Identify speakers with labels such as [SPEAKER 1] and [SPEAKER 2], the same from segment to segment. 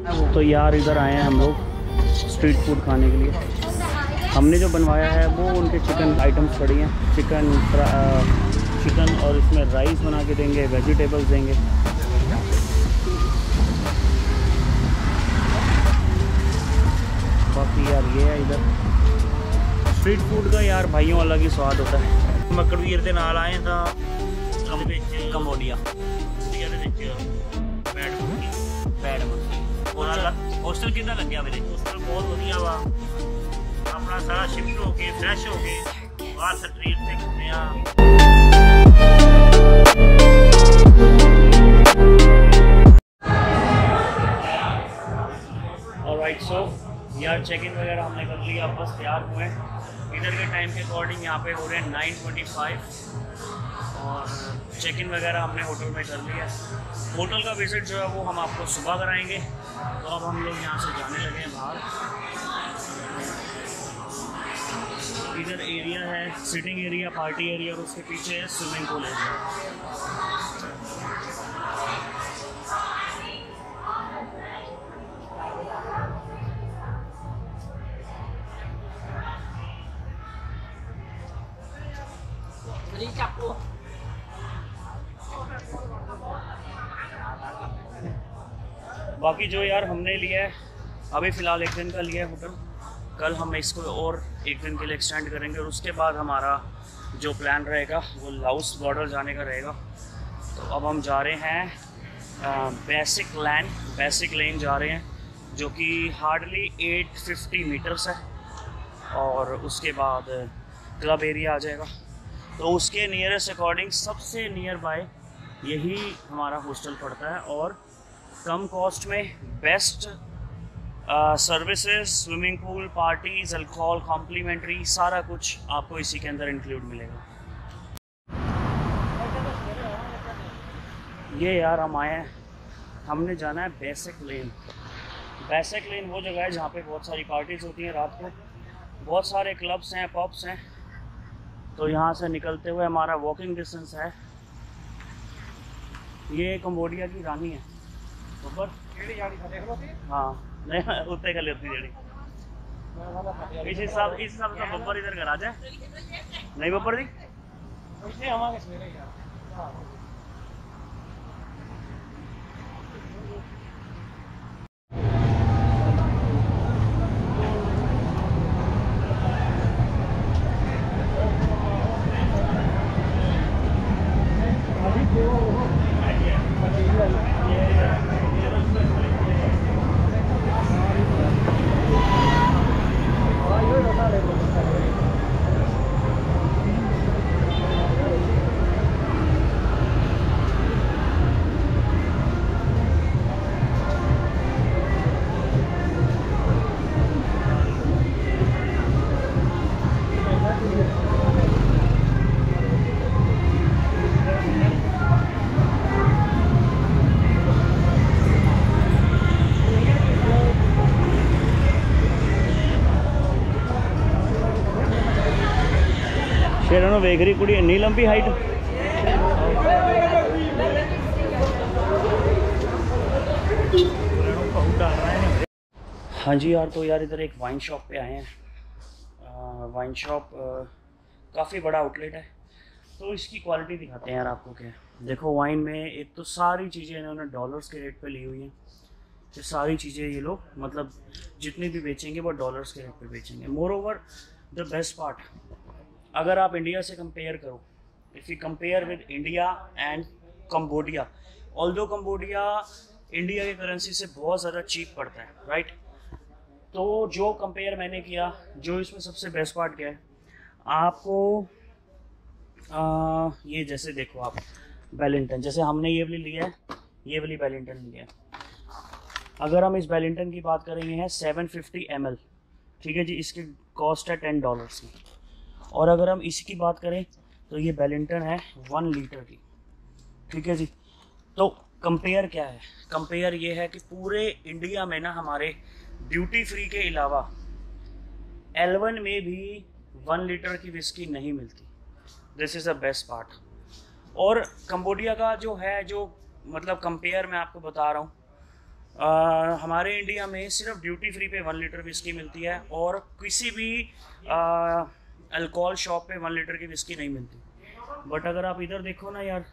[SPEAKER 1] तो यार इधर आए हैं हम लोग स्ट्रीट फूड खाने के लिए हमने जो बनवाया है वो उनके चिकन आइटम्स पड़ी हैं चिकन चिकन और इसमें राइस बना के देंगे वेजिटेबल्स देंगे बाकी यार ये है इधर स्ट्रीट फूड का यार भाइयों अलग ही स्वाद होता है
[SPEAKER 2] ਮਕੜਵੀਰ ਦੇ ਨਾਲ ਆਏ ਤਾਂ ਉਹਦੇ ਵਿੱਚ
[SPEAKER 1] ਕੰਬੋਡੀਆ
[SPEAKER 2] ਇੰਡੀਆ ਦੇ ਵਿੱਚ
[SPEAKER 1] ਹੋਸਟਲ ਕਿੱਦਾਂ ਲੱਗਿਆ ਵੀਰੇ
[SPEAKER 2] ਹੋਸਟਲ ਬਹੁਤ ਵਧੀਆ ਵਾ ਆਪਣਾ ਸਾਰਾ ਸ਼ਿਫਟ ਹੋ ਕੇ ਫਰੈਸ਼ ਹੋ ਕੇ ਬਾਹਰ ਸਟਰੀਟ ਤੇ ਘੁੰਮੇ ਆ
[SPEAKER 1] राइट सो यार चेक इन वगैरह हमने कर लिया अब बस तैयार हुए हैं। इधर के टाइम के अकॉर्डिंग यहाँ पे हो रहे हैं नाइन ट्वेंटी फाइव और चेक इन वगैरह हमने होटल में कर लिया होटल का विज़िट जो है वो हम आपको सुबह कराएंगे तो अब हम लोग यहाँ से जाने लगे हैं बाहर। इधर एरिया है सिटिंग एरिया पार्टी एरिया और उसके पीछे है स्विमिंग पूल एरिया बाकी जो यार हमने लिया है, अभी फ़िलहाल एक दिन का लिया है होटल कल हम इसको और एक दिन के लिए एक्सटेंड करेंगे और उसके बाद हमारा जो प्लान रहेगा, वो लाउस बॉर्डर जाने का रहेगा। तो अब हम जा रहे हैं बेसिक लैन बेसिक लेन जा रहे हैं, जो कि हार्डली 850 मीटर्स है। और उसके बाद क्लब एरिया आ जाएगा। तो उसके नियरेस्ट अकॉर्डिंग सबसे नियर बाय यही हमारा हॉस्टल पड़ता है और कम कॉस्ट में best services swimming pool parties alcohol complimentary सारा कुछ आपको इसी के अंदर इंक्लूड मिलेगा। ये यार हम आए हैं। हमने जाना है बेसिक लेन बेसिक लेन वो जगह है जहाँ पे बहुत सारी पार्टीज़ होती हैं रात को। बहुत सारे क्लब्स हैं पब्स हैं। तो यहाँ से निकलते हुए हमारा वॉकिंग डिस्टेंस है। ये कंबोडिया की रानी है। ऊपर हाँ नहीं उत्ते कर लेती जेड़ी इस हिसाब इस हिसाब से बब्बर इधर करा जाए नहीं बब्बर जी शेर ਨੂੰ ਵੇਖ ਰਹੀ ਕੁੜੀ ਇੰਨੀ ਲੰਬੀ ਹਾਈਟ हाँ जी यार तो यार इधर एक वाइन शॉप पे आए हैं वाइन शॉप काफ़ी बड़ा आउटलेट है तो इसकी क्वालिटी दिखाते हैं यार आपको क्या है। देखो वाइन में एक तो सारी चीज़ें इन्होंने डॉलर्स के रेट पे ली हुई हैं ये सारी चीज़ें ये लोग मतलब जितनी भी बेचेंगे वो डॉलर्स के रेट पे बेचेंगे moreover the best part अगर आप इंडिया से कंपेयर करो if you compare with India and Cambodia although Cambodia India की करेंसी से बहुत ज़्यादा चीप पड़ता है राइट तो जो कंपेयर मैंने किया जो इसमें सबसे बेस्ट पार्ट क्या है आपको आ, ये जैसे देखो आप बैलिंटन जैसे हमने ये वाली लिया है ये वाली बैलिंटन लिया है। अगर हम इस बैलिंटन की बात करेंगे हैं सेवन फिफ्टी एम ठीक है जी इसकी कॉस्ट है टेन डॉलर्स की। और अगर हम इसकी बात करें तो ये बैलिंटन है वन लीटर की। ठीक है जी? तो कंपेयर क्या है? कंपेयर ये है कि पूरे इंडिया में ना हमारे ड्यूटी फ्री के अलावा एलवन में भी वन लीटर की विस्की नहीं मिलती। This is the best part और कंबोडिया का जो है जो मतलब कंपेयर मैं आपको बता रहा हूँ आ, हमारे इंडिया में सिर्फ़ ड्यूटी फ्री पे वन लीटर विस्की मिलती है और किसी भी अल्कोहल शॉप पे वन लीटर की विस्की नहीं मिलती। बट अगर आप इधर देखो ना यार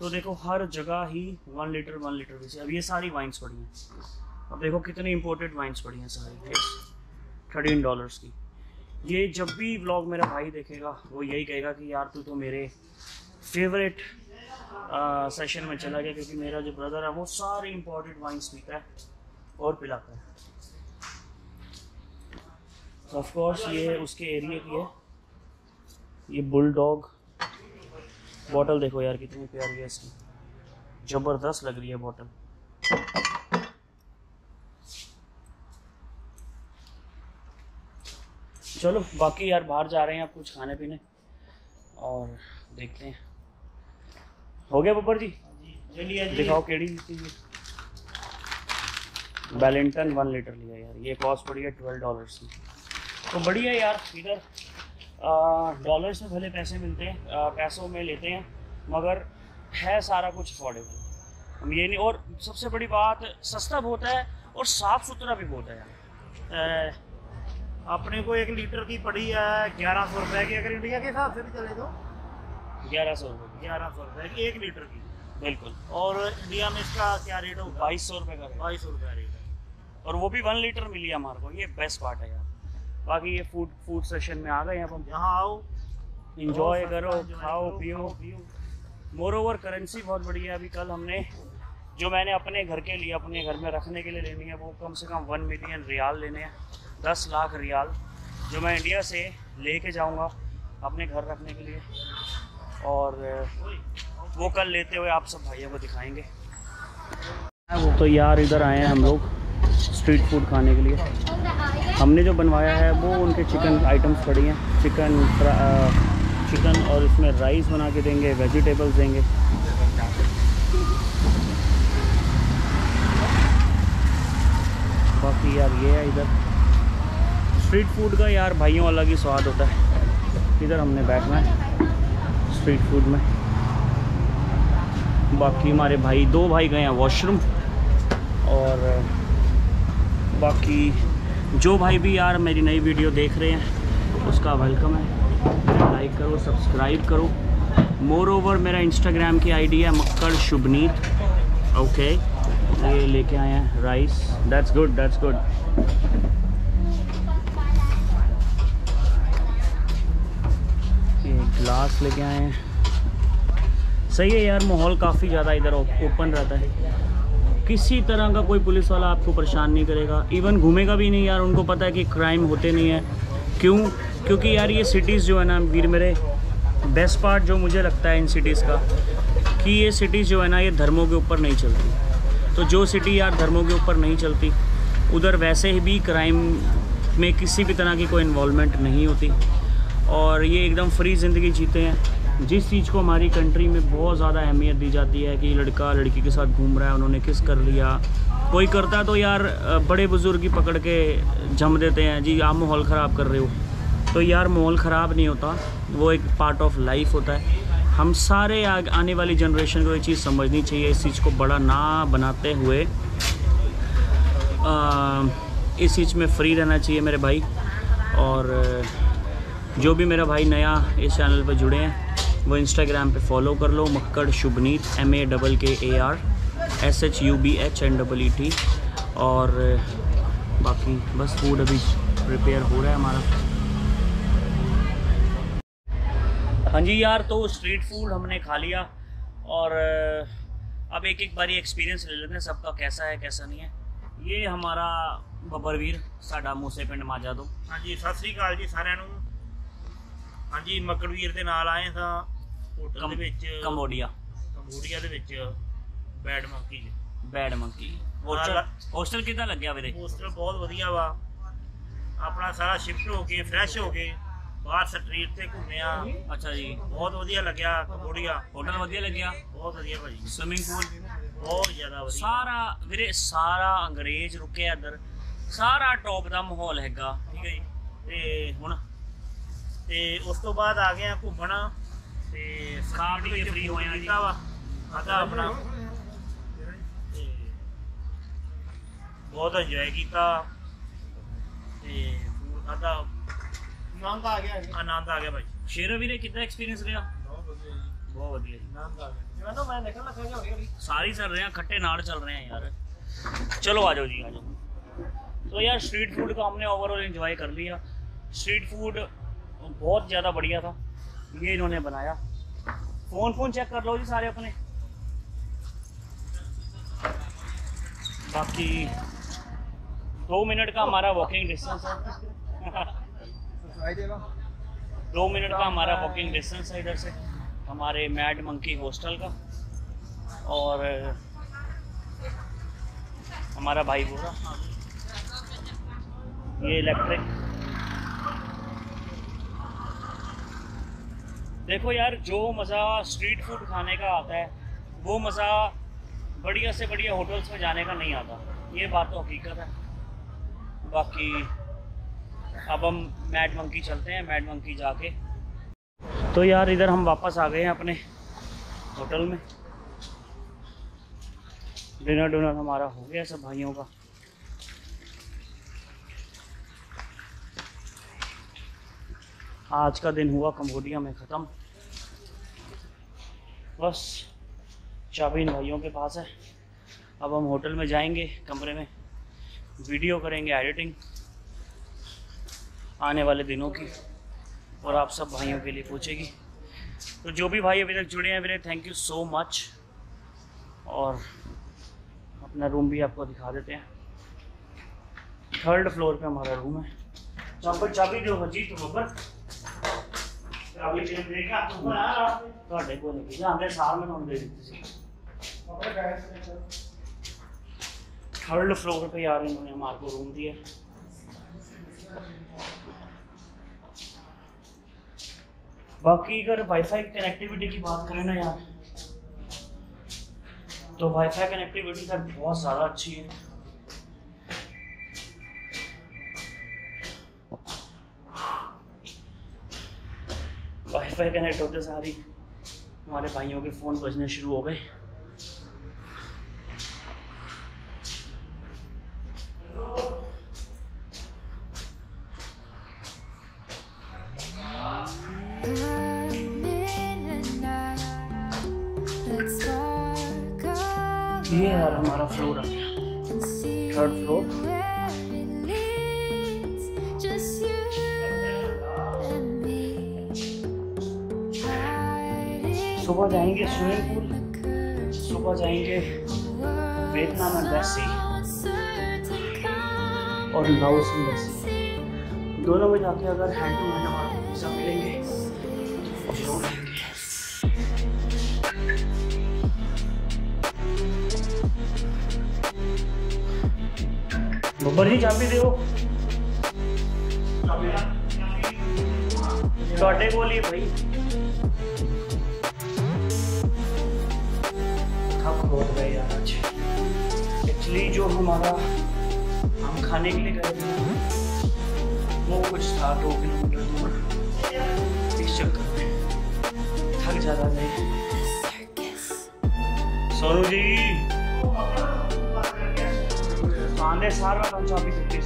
[SPEAKER 1] तो देखो हर जगह ही one litre one litre whisky अब ये सारी वाइन्स पड़ी हैं। अब देखो कितनी इम्पोर्टेड वाइन्स पड़ी हैं सारी। थर्टीन डॉलर्स की। ये जब भी व्लॉग मेरा भाई देखेगा, वो यही कहेगा कि यार तू तो मेरे फेवरेट सेशन में चला गया, क्योंकि मेरा जो ब्रदर है, वो सारी इंपॉर्टेंट वाइन्स पीता है और पिलाता है। ऑफ़ कोर्स ये उसके एरिया की है। ये बुलडॉग बॉटल देखो यार, कितनी प्यारी है इसकी। ज़बरदस्त लग रही है बॉटल चलो, बाकी यार, बाहर जा रहे हैं आप कुछ खाने पीने। और देखते हैं। हो गया बब्बर जी?
[SPEAKER 2] चलिए
[SPEAKER 1] दिखाओ केड़ी बैलेंटन वन लीटर लिया यार। ये कॉस्ट पड़ी है ट्वेल्व डॉलर्स की। तो बढ़िया यार इधर डॉलर्स में भले पैसे मिलते हैं आ, पैसों में लेते हैं मगर है सारा कुछ अफोर्डेबल हम ये नहीं और सबसे बड़ी बात सस्ता बहुत है और साफ़ सुथरा भी बहुत है। यार
[SPEAKER 2] अपने को एक लीटर की पड़ी है ग्यारह सौ रुपए की अगर इंडिया के हिसाब से भी चले तो?
[SPEAKER 1] ग्यारह सौ रुपये
[SPEAKER 2] ग्यारह सौ रुपये की एक लीटर की।
[SPEAKER 1] बिल्कुल।
[SPEAKER 2] और इंडिया में इसका क्या रेट होगा
[SPEAKER 1] बाईस सौ रुपये का
[SPEAKER 2] बाईस सौ रुपये रेट है।
[SPEAKER 1] और वो भी वन लीटर मिली है हमारे को ये बेस्ट पार्ट है यार। बाकी ये फ़ूड फ़ूड सेशन में आ गए हैं अब हम
[SPEAKER 2] यहाँ आओ
[SPEAKER 1] इंजॉय करो खाओ पियो। मोर ओवर करेंसी बहुत बढ़िया है अभी कल हमने जो मैंने अपने घर के लिए अपने घर में रखने के लिए लेनी है वो कम से कम वन मिलियन रियाल लेने हैं दस लाख रियाल जो मैं इंडिया से लेके जाऊँगा अपने घर रखने के लिए। और वो कल लेते हुए आप सब भाइयों को दिखाएँगे। तो यार इधर आए हैं हम लोग स्ट्रीट फ़ूड खाने के लिए। हमने जो बनवाया है, वो उनके चिकन आइटम्स पड़ी हैं। चिकन चिकन और इसमें राइस बना के देंगे वेजिटेबल्स देंगे। बाकी यार ये है इधर। स्ट्रीट फ़ूड का यार भाइयों, अलग ही स्वाद होता है। इधर हमने बैठना है स्ट्रीट फ़ूड में। बाकी हमारे भाई, दो भाई गए हैं वॉशरूम और, बाकी जो भाई भी यार मेरी नई वीडियो देख रहे हैं, उसका वेलकम है। लाइक करो सब्सक्राइब करो। मोर ओवर मेरा इंस्टाग्राम की आईडी है मक्कड़ शुभनीत। ओके ये लेके आए हैं rice that's good that's good ये ग्लास लेके आए हैं। सही है यार, माहौल काफ़ी ज़्यादा इधर ओपन रहता है। किसी तरह का कोई पुलिस वाला आपको परेशान नहीं करेगा। इवन घूमेगा भी नहीं यार, उनको पता है कि क्राइम होते नहीं है। क्यों? क्योंकि यार ये सिटीज़ जो है ना, वीर मेरे बेस्ट पार्ट जो मुझे लगता है इन सिटीज़ का, कि ये सिटीज़ जो है ना, ये धर्मों के ऊपर नहीं चलती। तो जो सिटी यार धर्मों के ऊपर नहीं चलती, उधर वैसे ही भी क्राइम में किसी भी तरह की कोई इन्वॉलमेंट नहीं होती। और ये एकदम फ्री ज़िंदगी जीते हैं। जिस चीज़ को हमारी कंट्री में बहुत ज़्यादा अहमियत दी जाती है कि लड़का लड़की के साथ घूम रहा है उन्होंने किस कर लिया। कोई करता तो यार बड़े बुज़ुर्ग ही पकड़ के जम देते हैं जी आप माहौल ख़राब कर रहे हो। तो यार माहौल ख़राब नहीं होता वो एक पार्ट ऑफ़ लाइफ होता है। हम सारे आने वाली जनरेशन को ये चीज़ समझनी चाहिए इस चीज़ को बड़ा ना बनाते हुए अ, इस चीज़ में फ्री रहना चाहिए मेरे भाई। और जो भी मेरा भाई नया इस चैनल पर जुड़े हैं वो इंस्टाग्राम पे फॉलो कर लो Makkar Shubhneet M A double K A R S H U B H N double E T और अ, बाकी बस फूड अभी प्रिपेयर हो रहा है हमारा हाँ जी यार तो स्ट्रीट फूड हमने खा लिया और अ, अब एक एक बारी एक्सपीरियंस ले लेते हैं सबका कैसा है कैसा नहीं है ये हमारा ਬੱਬਰਵੀਰ ਸਾਡਾ ਮੂਸੇ ਪਿੰਡ ਮਾਜਾ ਤੋਂ
[SPEAKER 2] ਹਾਂਜੀ ਸਤਿ ਸ੍ਰੀ ਅਕਾਲ ਜੀ ਸਾਰਿਆਂ ਨੂੰ ਹਾਂਜੀ ਮੱਕੜਵੀਰ ਦੇ ਨਾਲ ਆਏ ਤਾਂ ਹੋਟਲ ਦੇ ਵਿੱਚ
[SPEAKER 1] ਕੰਬੋਡੀਆ।
[SPEAKER 2] ਕੰਬੋਡੀਆ ਦੇ ਵਿੱਚ bad monkey
[SPEAKER 1] bad monkey. Hostel hostel ਕਿੱਦਾਂ ਲੱਗਿਆ ਵੀਰੇ?
[SPEAKER 2] ਹੋਸਟਲ ਬਹੁਤ ਵਧੀਆ ਵਾ। ਆਪਣਾ ਸਾਰਾ ਸ਼ਿਫਟ ਹੋ ਕੇ ਫਰੈਸ਼ ਹੋ ਕੇ ਬਾਹਰ ਸਟਰੀਟ ਤੇ ਘੁੰਮਿਆ
[SPEAKER 1] ਅੱਛਾ ਜੀ।
[SPEAKER 2] ਬਹੁਤ ਵਧੀਆ ਲੱਗਿਆ ਕੰਬੋਡੀਆ।
[SPEAKER 1] ਹੋਟਲ ਵਧੀਆ ਲੱਗਿਆ?
[SPEAKER 2] ਬਹੁਤ ਵਧੀਆ ਭਾਜੀ।
[SPEAKER 1] ਸਵਿਮਿੰਗ ਪੂਲ
[SPEAKER 2] ਬਹੁਤ ਜ਼ਿਆਦਾ ਵਧੀਆ।
[SPEAKER 1] ਸਾਰਾ ਵੀਰੇ ਸਾਰਾ ਅੰਗਰੇਜ਼ ਰੁਕਿਆ ਇੱਧਰ। ਸਾਰਾ ਟੌਪ ਦਾ ਮਾਹੌਲ ਹੈਗਾ। ਠੀਕ ਹੈ ਜੀ।
[SPEAKER 2] ਤੇ ਹੁਣ? ਤੇ ਉਸ ਤੋਂ ਬਾਅਦ ਆ ਗਏ ਆ ਘੁੰਮਣ। ਤੇ
[SPEAKER 1] ਖਾ ਪੀ ਕੇ
[SPEAKER 2] ਵਿੱਚ
[SPEAKER 1] free ਹੋਏ ਆ ਜੀ।
[SPEAKER 2] ਕੀਤਾ ਵਾ ਖਾਧਾ ਆਪਣਾ ਤੇ ਬਹੁਤ ਇੰਜੋਏ ਕੀਤਾ ਤੇ ਫੂਡ ਖਾਦਾ
[SPEAKER 3] ਆਨੰਦ ਆ ਗਿਆ ਜੀ
[SPEAKER 2] ਆਨੰਦ ਆ ਗਿਆ ਭਾਈ
[SPEAKER 1] ਸ਼ੇਰ ਵੀਰੇ ਕਿੱਦਾਂ ਐਕਸਪੀਰੀਅੰਸ ਰਿਹਾ
[SPEAKER 3] ਬਹੁਤ ਵਧੀਆ ਜੀ
[SPEAKER 1] ਬਹੁਤ ਵਧੀਆ ਜੀ
[SPEAKER 3] ਆਨੰਦ ਆ ਗਿਆ ਜਿਵੇਂ ਤਾਂ ਮੈਂ ਨਿਕਲਣਾ ਚਾਹੀਦਾ ਹੌਲੀ ਹੌਲੀ
[SPEAKER 1] ਸਾਰੀ ਚੱਲ ਰਹੇ हैं खट्टे नाड़ चल रहे हैं यार चलो आ जाओ जी आ जाओ तो यार स्ट्रीट फूड का हमने ओवरऑल एंजॉय कर लिया स्ट्रीट फूड बहुत ज़्यादा बढ़िया था ये इन्होंने बनाया। फ़ोन फ़ोन चेक कर लो जी सारे अपने। बाकी दो मिनट का हमारा वॉकिंग डिस्टेंस है। दो मिनट का हमारा वॉकिंग डिस्टेंस है इधर से। हमारे मैड मंकी हॉस्टल का। और हमारा भाई बोरा ये इलेक्ट्रिक देखो यार, जो मज़ा स्ट्रीट फ़ूड खाने का आता है, वो मज़ा बढ़िया से बढ़िया होटल्स में जाने का नहीं आता। ये बात तो हकीकत है। बाकी, अब हम मैड मंकी चलते हैं मैड मंकी जाके। तो यार, इधर हम वापस आ गए हैं अपने होटल में। डिनर डिनर हमारा हो गया, सब भाइयों का। आज का दिन हुआ कंबोडिया में ख़त्म। बस चाबी इन भाइयों के पास है। अब हम होटल में जाएँगे, कमरे में। वीडियो करेंगे एडिटिंग आने वाले दिनों की, और आप सब भाइयों के लिए पूछेगी। तो जो भी भाई अभी तक जुड़े हैं मेरे थैंक यू सो मच और अपना रूम भी आपको दिखा देते हैं। थर्ड फ्लोर पे हमारा रूम है। चाबी चाबी जो हजी तो बब्बर ਚਾਬੀ ਚੇਂਜ ਦੇ ਕੇ ਹੱਥ ਉੱਪਰ ਆ ਤੁਹਾਡੇ ਕੋਲ ਨਹੀਂ ਜਾਂਦੇ ਸਾਰ ਮੈਂ ਤੁਹਾਨੂੰ ਦੇ ਦਿੱਤੀ ਸੀ
[SPEAKER 3] ਆਪਣੇ ਗੈਸ ਤੇ
[SPEAKER 1] थर्ड फ्लोर पे यार इन्होंने हमारे को रूम दिया बाकी अगर वाईफाई कनेक्टिविटी की बात करें ना यार तो वाईफाई कनेक्टिविटी तो बहुत ज़्यादा अच्छी है वाईफाई कनेक्ट होते सारी हमारे भाइयों के फ़ोन बजने शुरू हो गए। ये यार हमारा फ्लोर आ गया। थर्ड फ्लोर सुबह जाएंगे स्विमिंग पूल सुबह जाएंगे वियतनाम एम्बेसी और लाओस एम्बेसी दोनों में जाके अगर हैंड टू हैंड हमारा वीज़ा मिलेंगे तो जरूर लेंगे ਬੱਬਰ ਜੀ ਚਾਬੀ ਦਿਓ ਤੁਹਾਡੇ ਕੋਲ ਹੀ ਭਾਈ बहुत गए यार आज। एक्चुअली जो हमारा हम खाने के लिए गए थे, वो कुछ था, दो किलोमीटर दूर। इस चक्कर में थक ज़्यादा गए सोनू जी सार चाबी देती